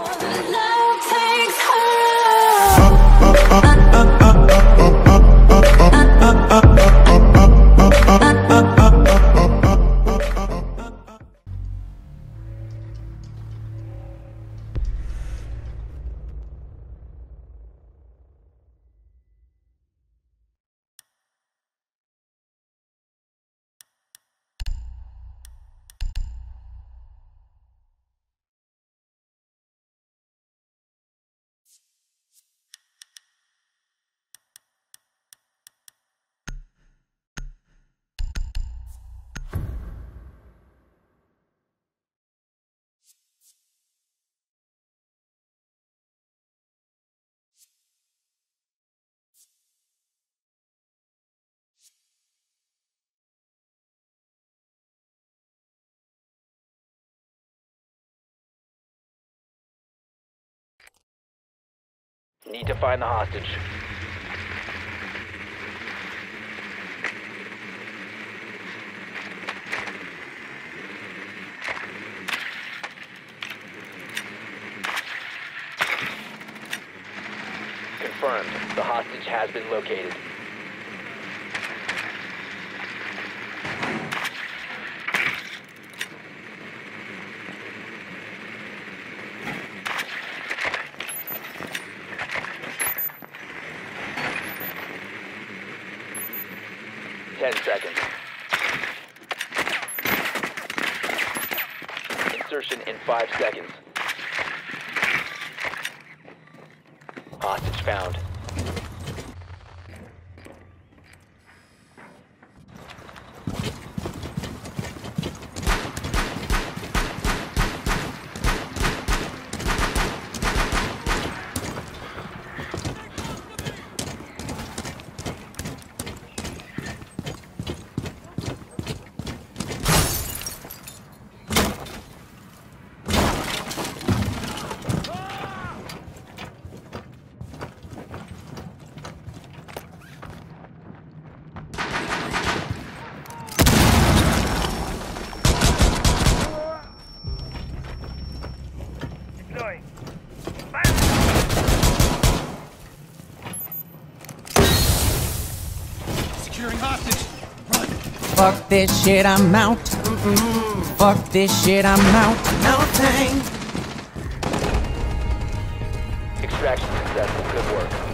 Love Need to find the hostage. Confirmed. The hostage has been located. Ten seconds. Insertion in five seconds. Hostage found. Securing hostage. Run. Fuck this shit, I'm out. Fuck this shit, I'm out. No thing. Extraction successful. Good work.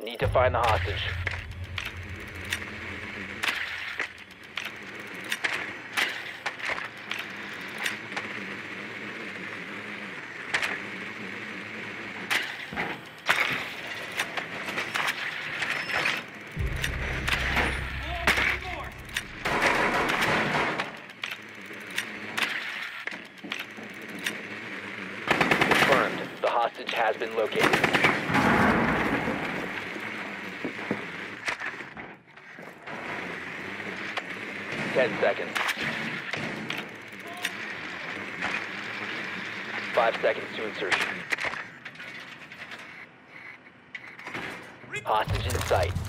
Need to find the hostage. Confirmed. The hostage has been located. Ten seconds. Five seconds to insertion. Hostage in sight.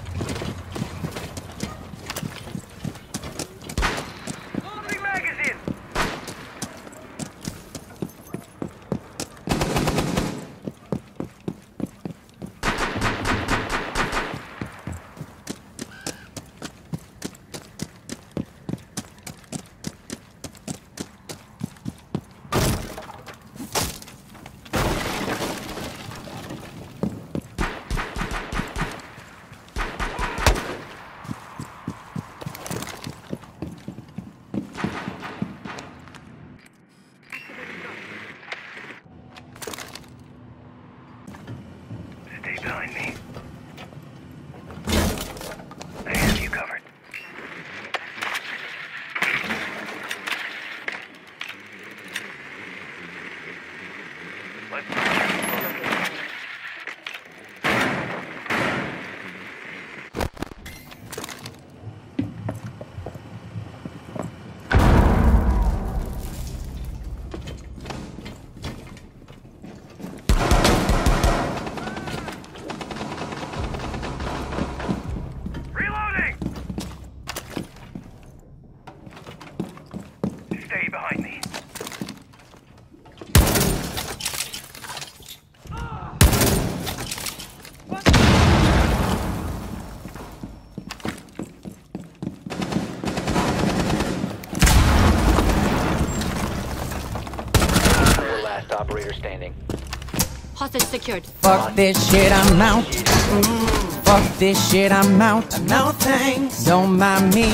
Hostage secured. Fuck this shit, I'm out. Mm, Fuck this shit, I'm out. No thanks. Don't mind me.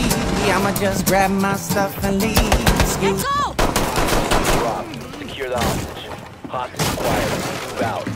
I'ma just grab my stuff and leave. Excuse Let's go! Drop. Secure the hostage. Hostage acquired. Move out.